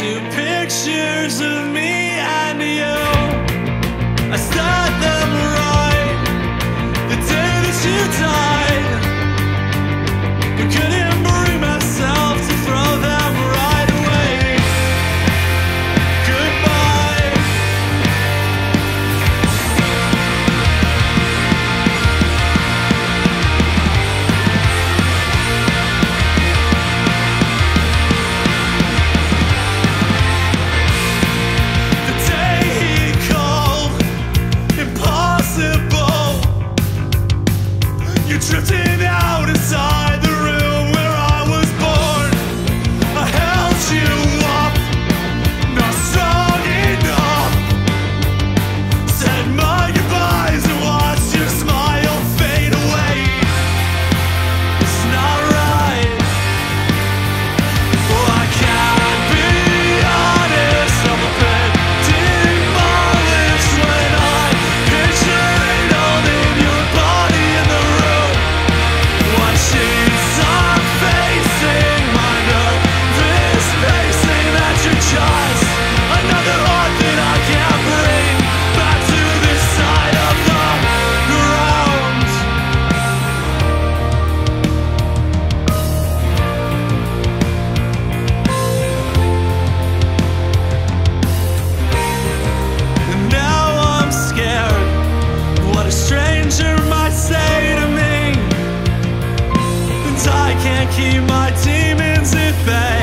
Two pictures of me and you. can't keep my demons at bay.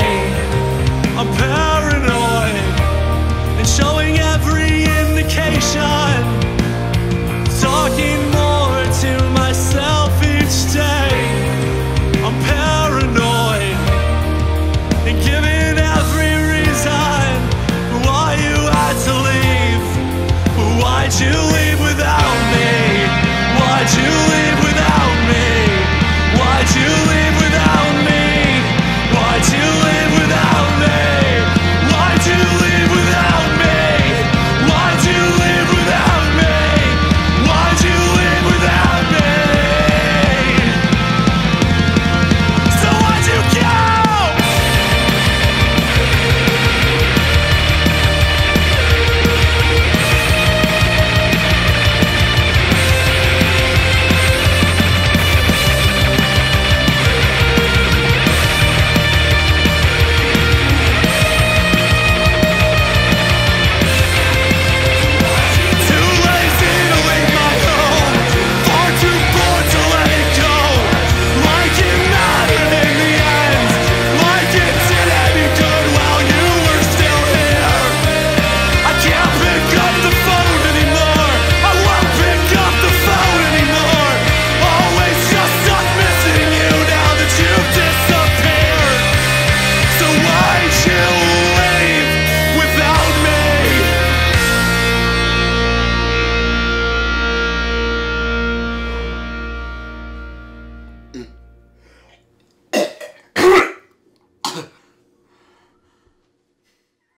I'm paranoid and showing every indication. Talking. Mm.